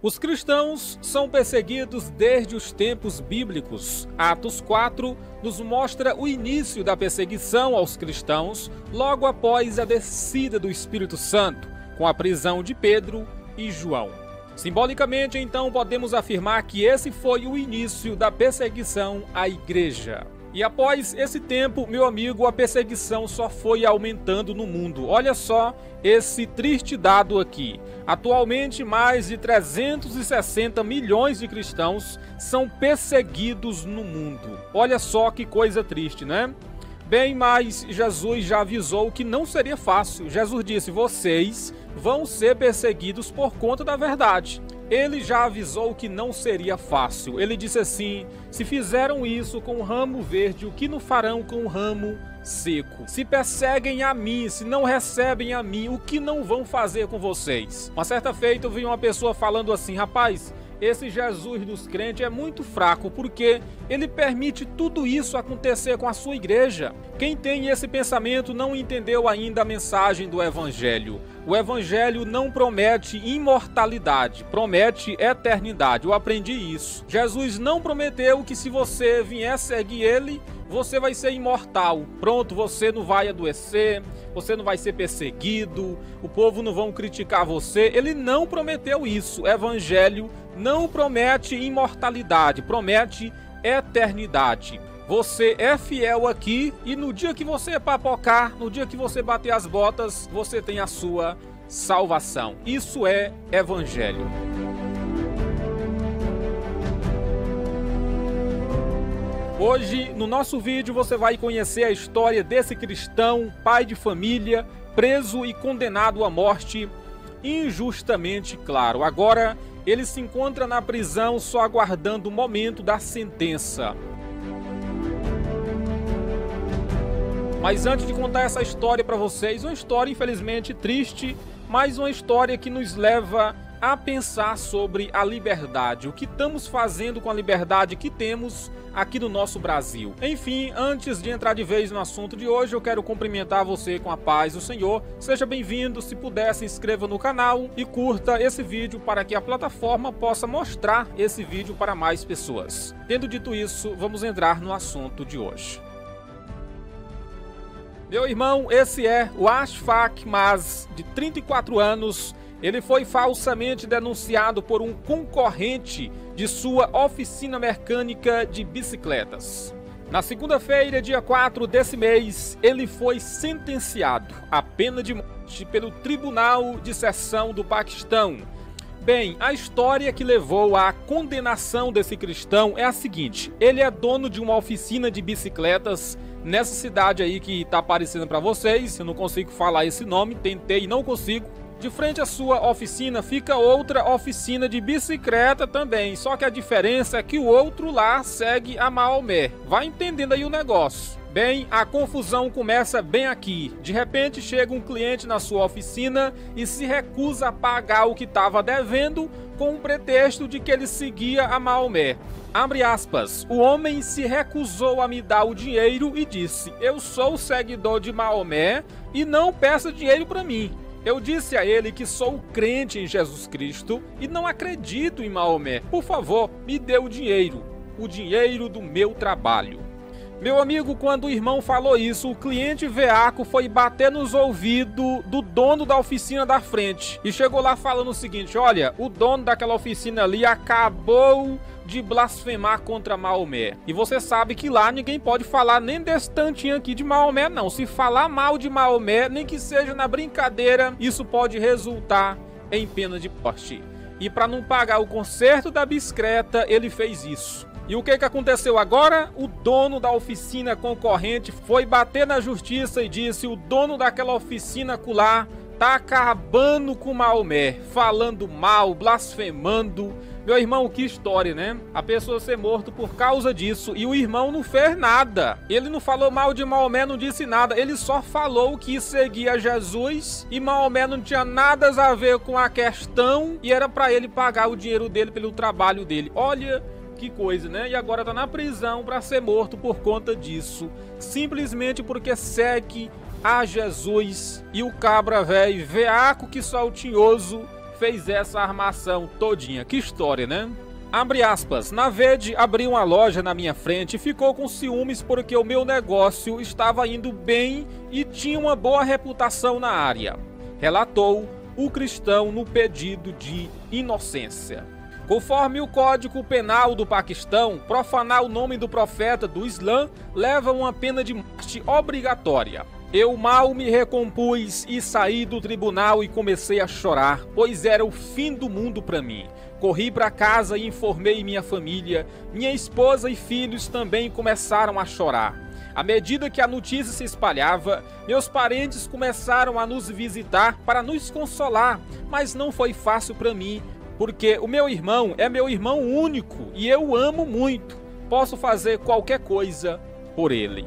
Os cristãos são perseguidos desde os tempos bíblicos. Atos 4 nos mostra o início da perseguição aos cristãos logo após a descida do Espírito Santo, com a prisão de Pedro e João. Simbolicamente, então, podemos afirmar que esse foi o início da perseguição à igreja. E após esse tempo, meu amigo, a perseguição só foi aumentando no mundo. Olha só esse triste dado aqui. Atualmente, mais de 360 milhões de cristãos são perseguidos no mundo. Olha só que coisa triste, né? Bem, mas Jesus já avisou que não seria fácil. Jesus disse: vocês vão ser perseguidos por conta da verdade. Ele já avisou que não seria fácil. Ele disse assim: se fizeram isso com o ramo verde, o que não farão com o ramo seco? Se perseguem a mim, se não recebem a mim, o que não vão fazer com vocês? Uma certa feita eu vi uma pessoa falando assim: rapaz, esse Jesus dos crentes é muito fraco porque ele permite tudo isso acontecer com a sua igreja. Quem tem esse pensamento não entendeu ainda a mensagem do Evangelho. O Evangelho não promete imortalidade, promete eternidade. Eu aprendi isso. Jesus não prometeu que se você vier seguir ele, você vai ser imortal. Pronto, você não vai adoecer, você não vai ser perseguido, o povo não vão criticar você. Ele não prometeu isso. O evangelho não promete imortalidade, promete eternidade. Você é fiel aqui e no dia que você papocar, no dia que você bater as botas, você tem a sua salvação. Isso é evangelho. Hoje, no nosso vídeo, você vai conhecer a história desse cristão, pai de família, preso e condenado à morte injustamente, claro. Agora, ele se encontra na prisão só aguardando o momento da sentença. Mas antes de contar essa história para vocês, uma história infelizmente triste, mas uma história que nos leva a pensar sobre a liberdade, o que estamos fazendo com a liberdade que temos aqui no nosso Brasil. Enfim, antes de entrar de vez no assunto de hoje, eu quero cumprimentar você com a paz do Senhor. Seja bem-vindo, se puder, se inscreva no canal e curta esse vídeo para que a plataforma possa mostrar esse vídeo para mais pessoas. Tendo dito isso, vamos entrar no assunto de hoje. Meu irmão, esse é o Ashfaq Mas, de 34 anos, ele foi falsamente denunciado por um concorrente de sua oficina mecânica de bicicletas. Na segunda-feira, dia 4 desse mês, ele foi sentenciado à pena de morte pelo Tribunal de Seção do Paquistão. Bem, a história que levou à condenação desse cristão é a seguinte: ele é dono de uma oficina de bicicletas nessa cidade aí que está aparecendo para vocês. Eu não consigo falar esse nome, tentei e não consigo. De frente à sua oficina fica outra oficina de bicicleta também, só que a diferença é que o outro lá segue a Maomé. Vai entendendo aí o negócio. Bem, a confusão começa bem aqui. De repente chega um cliente na sua oficina e se recusa a pagar o que estava devendo com o pretexto de que ele seguia a Maomé. Abre aspas. O homem se recusou a me dar o dinheiro e disse: Eu sou seguidor de Maomé e não peça dinheiro para mim. Eu disse a ele que sou crente em Jesus Cristo e não acredito em Maomé. Por favor, me dê o dinheiro, o dinheiro do meu trabalho. Meu amigo, quando o irmão falou isso, o cliente veaco foi bater nos ouvidos do dono da oficina da frente e chegou lá falando o seguinte: Olha, o dono daquela oficina ali acabou de blasfemar contra Maomé. E você sabe que lá ninguém pode falar nem desse tantinho aqui de Maomé, não. Se falar mal de Maomé, nem que seja na brincadeira, isso pode resultar em pena de morte. E para não pagar o conserto da bicicleta, ele fez isso. E o que, que aconteceu agora? O dono da oficina concorrente foi bater na justiça e disse: o dono daquela oficina cular tá acabando com Maomé, falando mal, blasfemando. Meu irmão, que história, né? A pessoa ser morto por causa disso e o irmão não fez nada. Ele não falou mal de Maomé, não disse nada. Ele só falou que seguia Jesus e Maomé não tinha nada a ver com a questão e era para ele pagar o dinheiro dele pelo trabalho dele. Olha que coisa, né? E agora tá na prisão para ser morto por conta disso, simplesmente porque segue a Jesus e o cabra velho veaco que só o tinhoso fez essa armação todinha. Que história, né? Abre aspas. Na Vede abriu uma loja na minha frente e ficou com ciúmes porque o meu negócio estava indo bem e tinha uma boa reputação na área. Relatou o cristão no pedido de inocência. Conforme o Código Penal do Paquistão, profanar o nome do profeta do Islã leva uma pena de morte obrigatória. Eu mal me recompus e saí do tribunal e comecei a chorar, pois era o fim do mundo para mim. Corri para casa e informei minha família. Minha esposa e filhos também começaram a chorar. À medida que a notícia se espalhava, meus parentes começaram a nos visitar para nos consolar, mas não foi fácil para mim, porque o meu irmão é meu irmão único e eu amo muito. Posso fazer qualquer coisa por ele.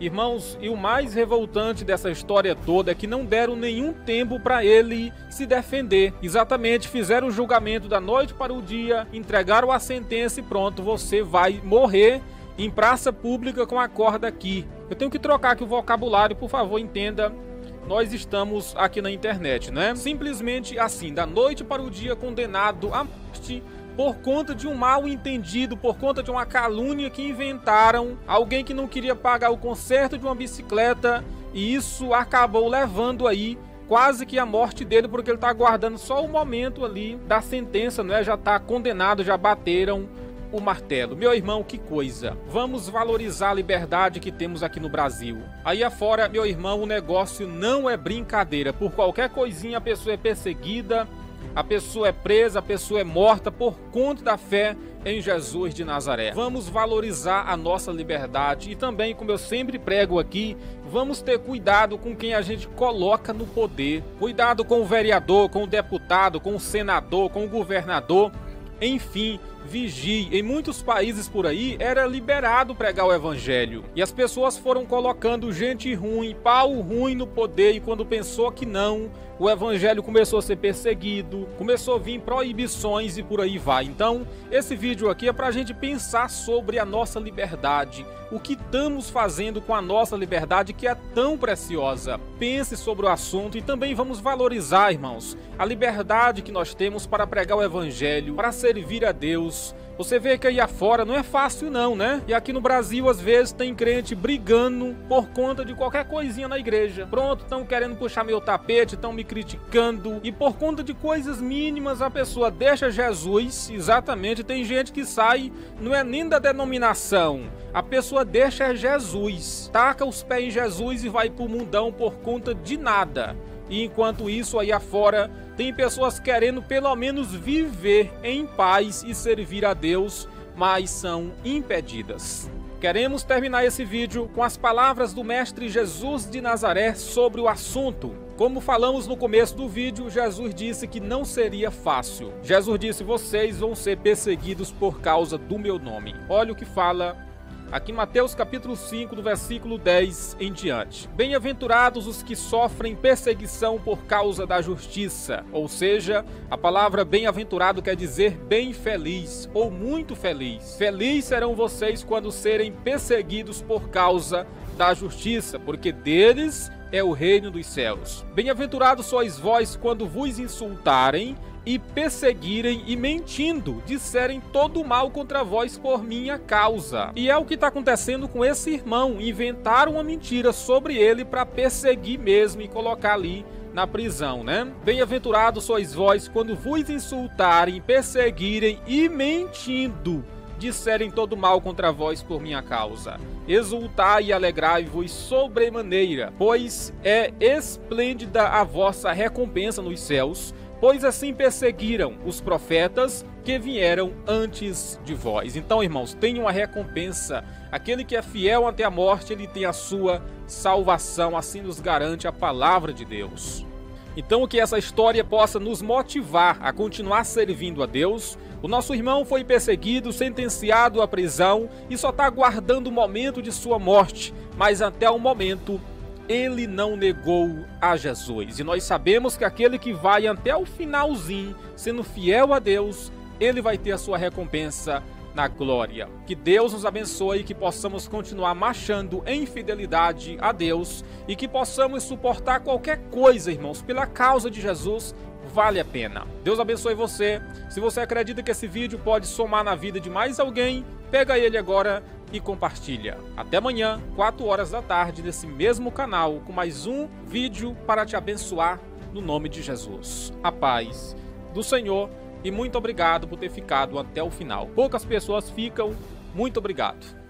Irmãos, e o mais revoltante dessa história toda é que não deram nenhum tempo para ele se defender. Exatamente, fizeram o julgamento da noite para o dia, entregaram a sentença e pronto, você vai morrer em praça pública com a corda aqui. Eu tenho que trocar aqui o vocabulário, por favor, entenda. Nós estamos aqui na internet, né? Simplesmente assim, da noite para o dia, condenado à morte por conta de um mal entendido, por conta de uma calúnia que inventaram, alguém que não queria pagar o conserto de uma bicicleta e isso acabou levando aí quase que a morte dele porque ele está aguardando só o momento ali da sentença, né? Já está condenado, já bateram o martelo. Meu irmão, que coisa. Vamos valorizar a liberdade que temos aqui no Brasil. Aí afora, meu irmão, o negócio não é brincadeira. Por qualquer coisinha a pessoa é perseguida, a pessoa é presa, a pessoa é morta por conta da fé em Jesus de Nazaré. Vamos valorizar a nossa liberdade e também, como eu sempre prego aqui, vamos ter cuidado com quem a gente coloca no poder. Cuidado com o vereador, com o deputado, com o senador, com o governador. Enfim, vigie. Em muitos países por aí era liberado pregar o evangelho. E as pessoas foram colocando gente ruim, pau ruim no poder e quando pensou que não, o evangelho começou a ser perseguido, começou a vir proibições e por aí vai. Então, esse vídeo aqui é para a gente pensar sobre a nossa liberdade, o que estamos fazendo com a nossa liberdade que é tão preciosa. Pense sobre o assunto e também vamos valorizar, irmãos, a liberdade que nós temos para pregar o evangelho, para servir a Deus você vê que aí afora não é fácil não, né? E aqui no Brasil às vezes tem crente brigando por conta de qualquer coisinha na igreja. Pronto, estão querendo puxar meu tapete, estão me criticando e por conta de coisas mínimas a pessoa deixa Jesus. Exatamente, tem gente que sai não é nem da denominação. A pessoa deixa Jesus, taca os pés em Jesus e vai pro mundão por conta de nada. E enquanto isso aí afora tem pessoas querendo pelo menos viver em paz e servir a Deus, mas são impedidas. Queremos terminar esse vídeo com as palavras do Mestre Jesus de Nazaré sobre o assunto. Como falamos no começo do vídeo, Jesus disse que não seria fácil. Jesus disse: Vocês vão ser perseguidos por causa do meu nome. Olha o que fala Aqui em Mateus capítulo 5, do versículo 10 em diante. Bem-aventurados os que sofrem perseguição por causa da justiça, ou seja, a palavra bem-aventurado quer dizer bem feliz ou muito feliz. Feliz serão vocês quando serem perseguidos por causa da justiça, porque deles é o reino dos céus. Bem-aventurados sois vós quando vos insultarem e perseguirem e mentindo disserem todo o mal contra vós por minha causa. E é o que está acontecendo com esse irmão. Inventaram uma mentira sobre ele para perseguir mesmo e colocar ali na prisão, né? Bem-aventurados sois vós quando vos insultarem, perseguirem e mentindo disserem todo mal contra vós por minha causa. Exultai e alegrai-vos sobremaneira, pois é esplêndida a vossa recompensa nos céus pois assim perseguiram os profetas que vieram antes de vós. Então, irmãos, tem uma recompensa. Aquele que é fiel até a morte, ele tem a sua salvação, assim nos garante a palavra de Deus. Então, que essa história possa nos motivar a continuar servindo a Deus. O nosso irmão foi perseguido, sentenciado à prisão e só está aguardando o momento de sua morte, mas até o momento ele não negou a Jesus. E nós sabemos que aquele que vai até o finalzinho, sendo fiel a Deus, ele vai ter a sua recompensa na glória. Que Deus nos abençoe e que possamos continuar marchando em fidelidade a Deus e que possamos suportar qualquer coisa, irmãos, pela causa de Jesus vale a pena. Deus abençoe você. Se você acredita que esse vídeo pode somar na vida de mais alguém, pega ele agora e compartilha. Até amanhã, 4 horas da tarde, nesse mesmo canal, com mais um vídeo para te abençoar no nome de Jesus. A paz do Senhor e muito obrigado por ter ficado até o final. Poucas pessoas ficam. Muito obrigado.